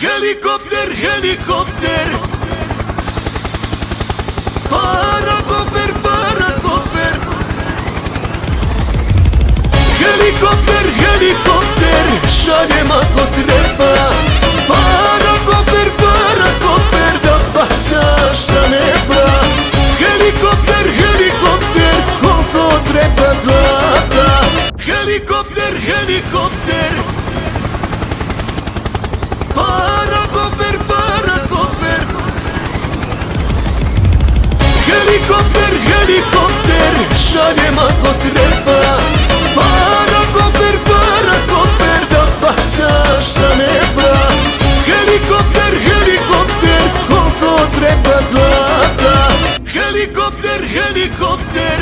Helikopter, helikopter. Para kofer, para kofer Helikopter, helikopter Šaljem ako treba. Para kofer, para kofer Da bacaš sa neba Helikopter, helikopter. Koliko treba zlata. Helikopter, helikopter Helikopter, helikopter, šaljema ko treba Para koper, para koper, da bacaš sa neba Helikopter, helikopter, koliko treba zlata. Helikopter, helikopter,